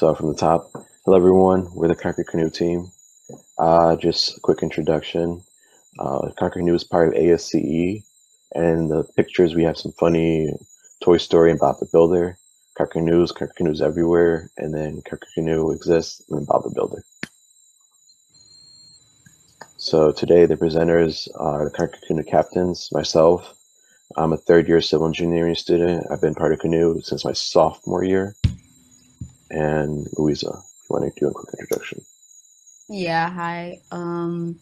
So from the top, hello everyone, we're the Concrete Canoe team. Uh, just a quick introduction. Uh, Canoe is part of ASCE, and the pictures we have some funny Toy Story and Bob the Builder. Concrete Canoes, Concrete Canoes everywhere, and then Concrete Canoe exists, and Bob the Builder. So today the presenters are the Concrete Canoe captains, myself. I'm a third year civil engineering student. I've been part of Canoe since my sophomore year and Luiza. If you want to do a quick introduction. Yeah, hi. Um,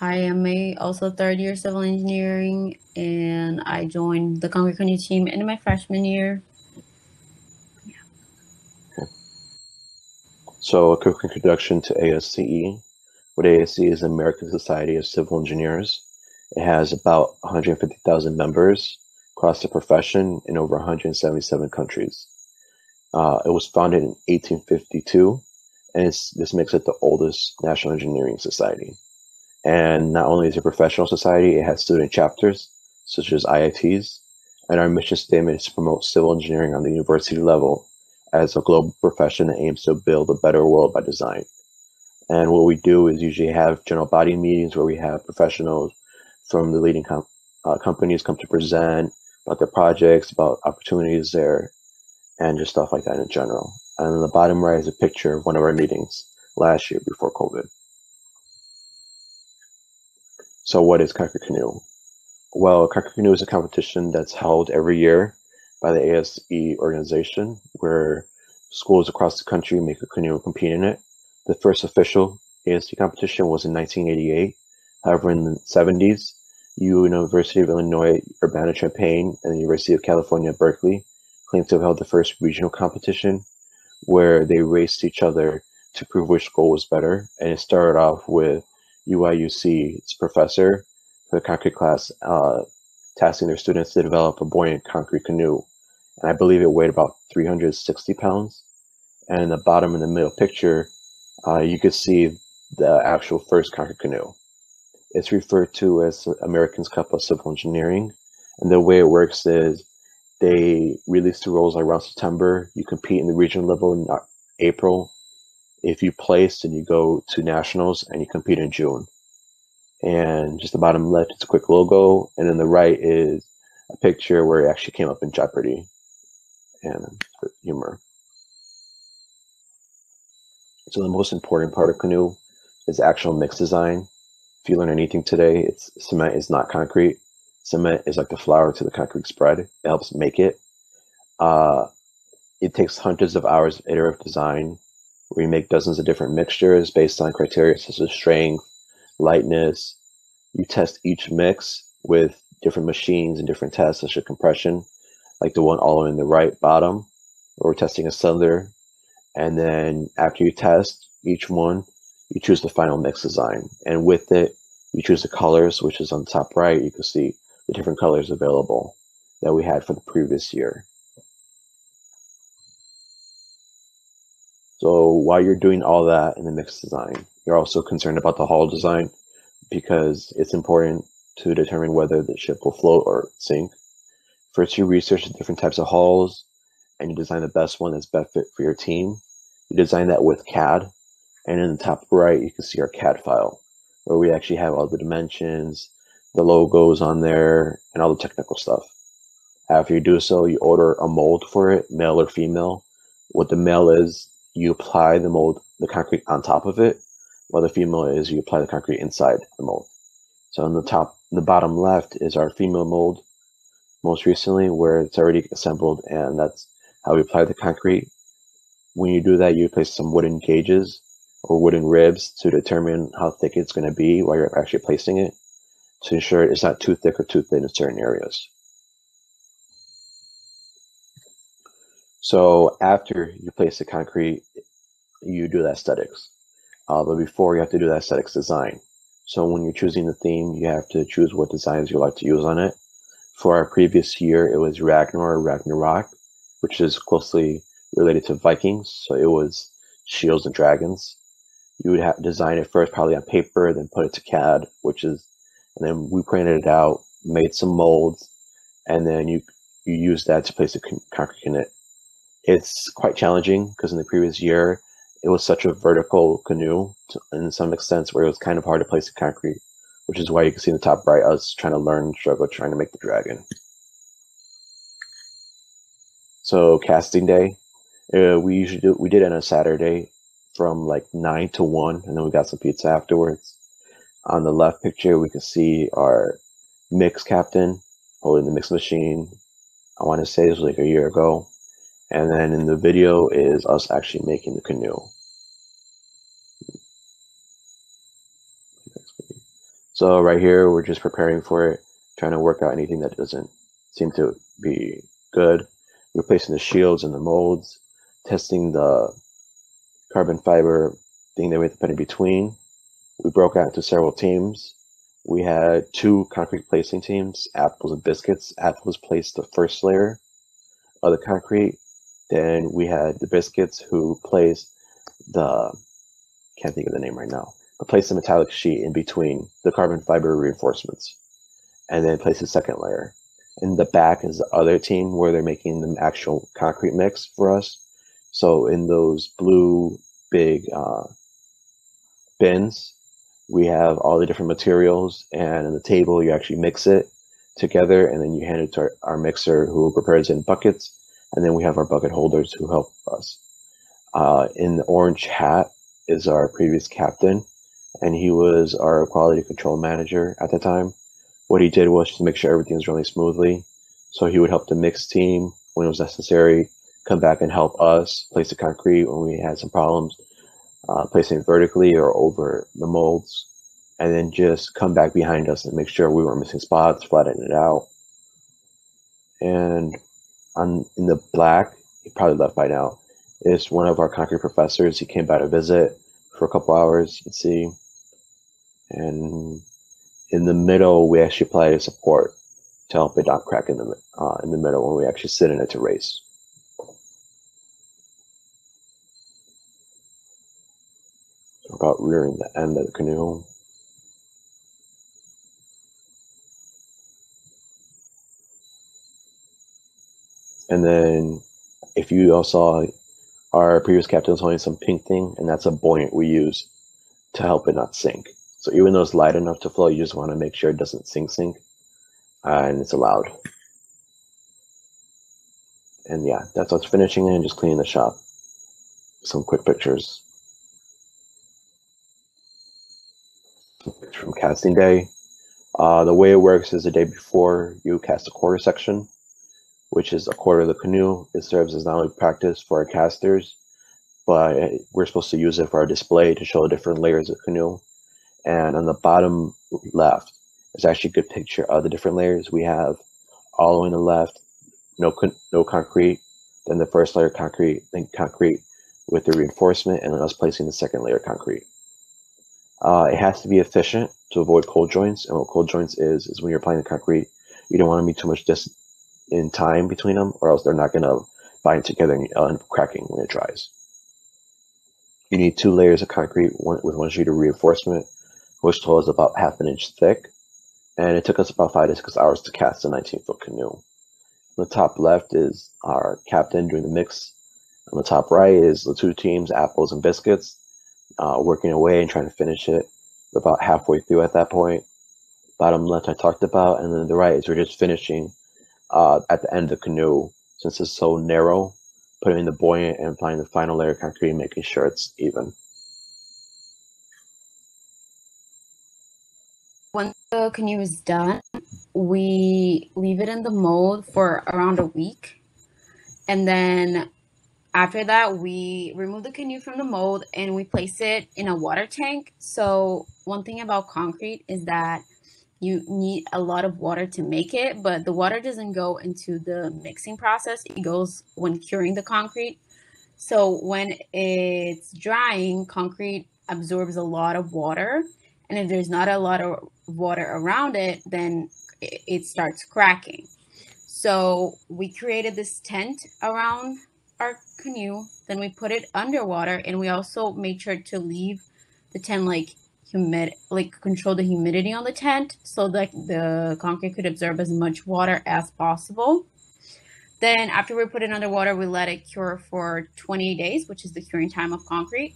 I am a also third year civil engineering, and I joined the Concrete Canoe team in my freshman year. So a quick introduction to ASCE. What ASCE is American Society of Civil Engineers. It has about 150,000 members across the profession in over 177 countries. Uh, it was founded in 1852, and this makes it the oldest national engineering society. And not only is it a professional society, it has student chapters, such as IITs. And our mission statement is to promote civil engineering on the university level as a global profession that aims to build a better world by design. And what we do is usually have general body meetings where we have professionals from the leading com- uh, companies come to present about their projects, about opportunities there, and just stuff like that in general. And in the bottom right is a picture of one of our meetings last year before COVID. So what is Canoe? Well, Canoe is a competition that's held every year by the ASE organization where schools across the country make a canoe and compete in it. The first official ASE competition was in 1988. However, in the 70s, University of Illinois Urbana-Champaign and the University of California, Berkeley have held the first regional competition where they raced each other to prove which school was better. And it started off with UIUC's professor for the concrete class uh, tasking their students to develop a buoyant concrete canoe. And I believe it weighed about 360 pounds. And in the bottom in the middle picture, uh, you could see the actual first concrete canoe. It's referred to as America's Cup of Civil Engineering. And the way it works is they release the rules around September. You compete in the regional level in uh, April. If you place, then you go to nationals and you compete in June. And just the bottom left, it's a quick logo, and then the right is a picture where it actually came up in Jeopardy and humor. So the most important part of canoe is actual mix design. If you learn anything today, it's cement is not concrete. Cement is like the flour to the concrete spread. It helps make it. Uh, it takes hundreds of hours of iterative design where you make dozens of different mixtures based on criteria such as strength, lightness. You test each mix with different machines and different tests such as compression, like the one all in the right bottom, where we're testing a cylinder. And then after you test each one, you choose the final mix design. And with it, you choose the colors, which is on the top right. You can see the different colors available that we had for the previous year. So while you're doing all that in the mix design, you're also concerned about the hull design because it's important to determine whether the ship will float or sink. First, you research the different types of hulls and you design the best one that's best fit for your team. You design that with CAD. And in the top right, you can see our CAD file where we actually have all the dimensions, the logos on there, and all the technical stuff. After you do so, you order a mold for it, male or female. What the male is, you apply the mold, the concrete on top of it, while the female is you apply the concrete inside the mold. So on the top, the bottom left is our female mold, most recently, where it's already assembled, and that's how we apply the concrete. When you do that, you place some wooden gauges or wooden ribs to determine how thick it's going to be while you're actually placing it to ensure it's not too thick or too thin in certain areas. So after you place the concrete, you do the aesthetics. Uh, but before you have to do the aesthetics design. So when you're choosing the theme, you have to choose what designs you like to use on it. For our previous year, it was Ragnar or Ragnarok, which is closely related to Vikings. So it was shields and dragons. You would have design it first, probably on paper, then put it to CAD, which is and then we printed it out, made some molds, and then you you use that to place a concrete in it. it's quite challenging because in the previous year it was such a vertical canoe to, in some extent where it was kind of hard to place the concrete, which is why you can see in the top right us trying to learn struggle trying to make the dragon. So casting day, uh, we usually do, we did it on a Saturday from like nine to one, and then we got some pizza afterwards. On the left picture, we can see our mix captain holding the mix machine. I want to say this was like a year ago. And then in the video is us actually making the canoe. So right here, we're just preparing for it, trying to work out anything that doesn't seem to be good. Replacing the shields and the molds, testing the carbon fiber thing that we had to put in between. We broke out into several teams. We had two concrete placing teams, apples and biscuits. Apples placed the first layer of the concrete. Then we had the biscuits who placed the, can't think of the name right now, but placed the metallic sheet in between the carbon fiber reinforcements. And then placed the second layer. In the back is the other team where they're making the actual concrete mix for us. So in those blue big uh, bins, we have all the different materials, and in the table you actually mix it together, and then you hand it to our, our mixer who prepares it in buckets, and then we have our bucket holders who help us. Uh, in the orange hat is our previous captain, and he was our quality control manager at the time. What he did was to make sure everything was running smoothly. So he would help the mix team when it was necessary, come back and help us place the concrete when we had some problems, uh, vertically or over the molds, and then just come back behind us and make sure we weren't missing spots, flatten it out. And on in the black, he probably left by now, is one of our concrete professors. He came by to visit for a couple hours. Let's see. And in the middle, we actually a support to help it not crack in the uh, in the middle when we actually sit in it to race. About rearing the end of the canoe. And then if you all saw our previous captain was holding some pink thing, and that's a buoyant we use to help it not sink. So even though it's light enough to float, you just want to make sure it doesn't sink sink, uh, and it's allowed. And yeah, that's what's finishing it and just cleaning the shop. Some quick pictures. from casting day. Uh, the way it works is the day before you cast a quarter section, which is a quarter of the canoe. It serves as not only practice for our casters, but we're supposed to use it for our display to show different layers of canoe. And on the bottom left is actually a good picture of the different layers. We have all the way on the left, no con- no concrete, then the first layer concrete, then concrete with the reinforcement, and then us placing the second layer concrete. Uh, it has to be efficient to avoid cold joints. And what cold joints is, is when you're applying the concrete, you don't want to be too much distance in time between them, or else they're not going to bind together and up cracking when it dries. You need two layers of concrete one, with one sheet of reinforcement, which total is about half an inch thick. And it took us about five to six hours to cast a 19 foot canoe. On the top left is our captain doing the mix. On the top right is the two teams, apples and biscuits uh, working away and trying to finish it. About halfway through at that point. Bottom left I talked about, and then the right is we're just finishing uh, at the end of the canoe since it's so narrow, putting in the buoyant and applying the final layer of concrete, making sure it's even. Once the canoe is done, we leave it in the mold for around a week. And then after that, we remove the canoe from the mold and we place it in a water tank. So, one thing about concrete is that you need a lot of water to make it, but the water doesn't go into the mixing process, it goes when curing the concrete. So, when it's drying, concrete absorbs a lot of water. And if there's not a lot of water around it, then it starts cracking. So, we created this tent around our canoe, then we put it underwater, and we also made sure to leave the tent like humid, like control the humidity on the tent so that the concrete could absorb as much water as possible. Then after we put it underwater, we let it cure for 28 days, which is the curing time of concrete.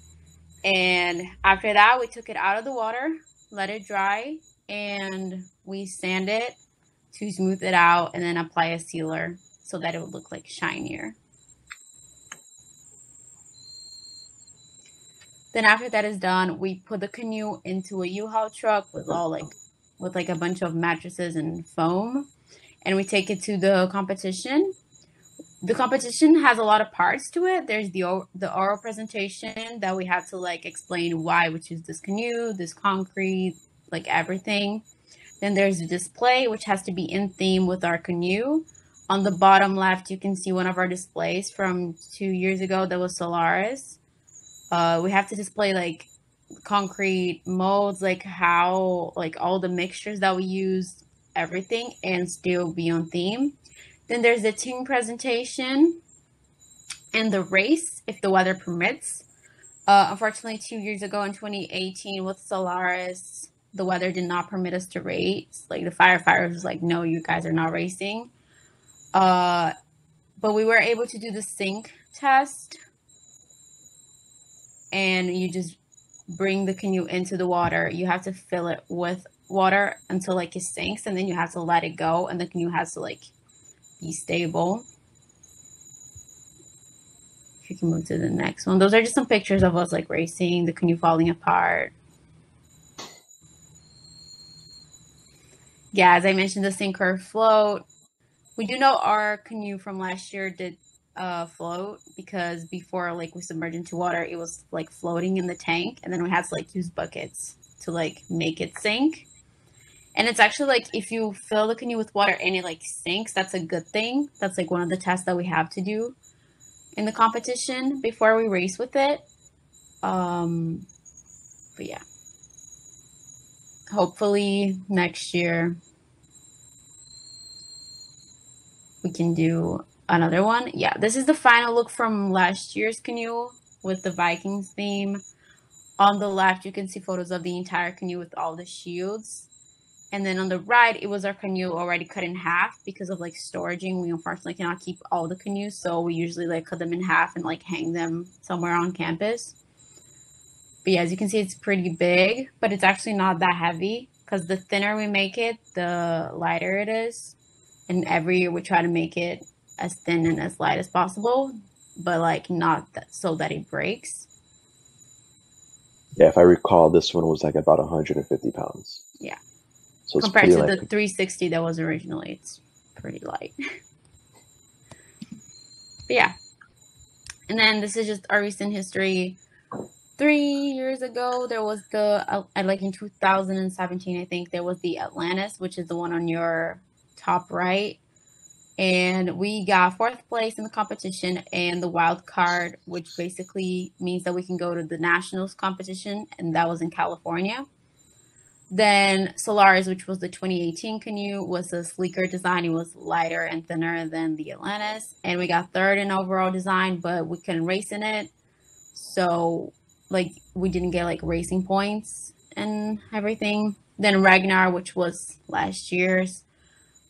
And after that, we took it out of the water, let it dry, and we sand it to smooth it out and then apply a sealer so that it would look like shinier. Then after that is done, we put the canoe into a U-Haul truck with all like with like a bunch of mattresses and foam and we take it to the competition. The competition has a lot of parts to it. There's the the oral presentation that we have to like explain why we choose this canoe, this concrete, like everything. Then there's the display, which has to be in theme with our canoe. On the bottom left, you can see one of our displays from two years ago that was Solaris. Uh, we have to display like concrete molds, like how, like all the mixtures that we use, everything, and still be on theme. Then there's the team presentation and the race, if the weather permits. Uh, unfortunately, two years ago in 2018 with Solaris, the weather did not permit us to race. Like the firefighters was like, no, you guys are not racing. Uh, but we were able to do the sink test. And you just bring the canoe into the water. You have to fill it with water until like it sinks and then you have to let it go and the canoe has to like be stable. If you can move to the next one. Those are just some pictures of us like racing, the canoe falling apart. yeah, as I mentioned, the sink curve float. We do know our canoe from last year did uh, float because before like we submerged into water, it was like floating in the tank, and then we had to like use buckets to like make it sink. And it's actually like if you fill the canoe with water and it like sinks, that's a good thing. That's like one of the tests that we have to do in the competition before we race with it. Um, but yeah hopefully next year we can do another one. Yeah, this is the final look from last year's canoe with the Vikings theme. On the left, you can see photos of the entire canoe with all the shields. And then on the right, it was our canoe already cut in half because of like storaging. We unfortunately cannot keep all the canoes, so we usually like cut them in half and like hang them somewhere on campus. But yeah, as you can see, it's pretty big, but it's actually not that heavy because the thinner we make it, the lighter it is. And every year we try to make it as thin and as light as possible, but like not that, so that it breaks. Yeah, if I recall, this one was like about 150 pounds. Yeah. So compared to like... the 360 that was originally, it's pretty light. but yeah. And then this is just our recent history three years ago there was the uh, like in 2017 i think there was the atlantis which is the one on your top right and we got fourth place in the competition and the wild card which basically means that we can go to the nationals competition and that was in california. Then solaris which was the 2018 canoe was a sleeker design. It was lighter and thinner than the atlantis. And we got third in overall design but we couldn't race in it. So like we didn't get like racing points and everything. Then Ragnar, which was last year's,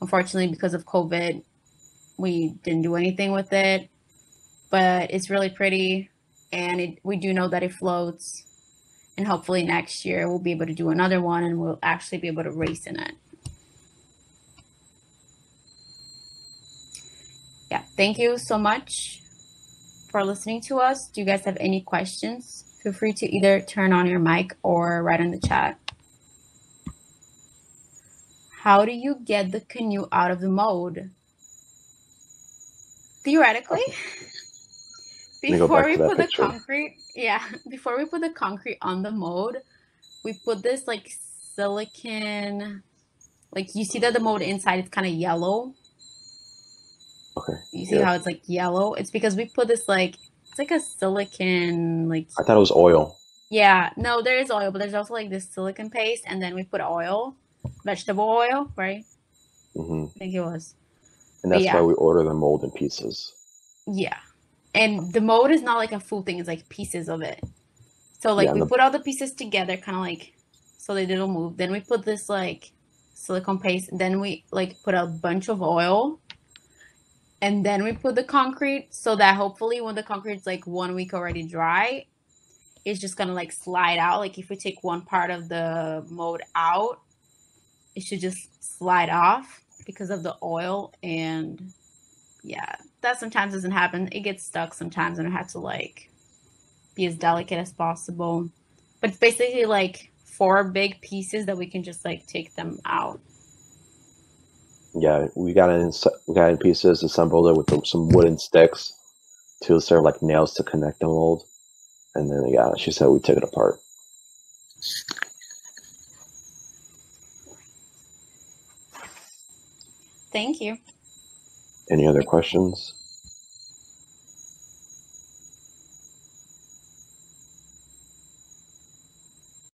unfortunately because of COVID, we didn't do anything with it. But it's really pretty, and it, we do know that it floats. And hopefully next year we'll be able to do another one, and we'll actually be able to race in it. Yeah, thank you so much for listening to us. Do you guys have any questions? feel free to either turn on your mic or write in the chat. How do you get the canoe out of the mold? Theoretically, before we put the concrete, yeah, before we put the concrete on the mold, we put this like silicon, like you see that the mold inside is kind of yellow. Okay. You see yeah. how it's like yellow? It's because we put this like it's like a silicon like I thought it was oil. Yeah, no, there is oil, but there's also like this silicon paste, and then we put oil, vegetable oil, right? Mm-hmm. I think it was. And that's yeah. why we order the mold in pieces. Yeah, and the mold is not like a full thing; it's like pieces of it. So like yeah, we the... put all the pieces together, kind of like so they didn't move. Then we put this like silicone paste. Then we like put a bunch of oil and then we put the concrete so that hopefully when the concrete's like one week already dry, it's just gonna like slide out. Like if we take one part of the mold out, it should just slide off because of the oil and yeah, that sometimes doesn't happen. It gets stuck sometimes and I have to like be as delicate as possible. But it's basically like four big pieces that we can just like take them out. Yeah, we got in we got in pieces, assembled it with some wooden sticks to serve like nails to connect the mold, and then yeah, she said we took it apart. Thank you. Any other questions?